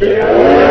Yeah.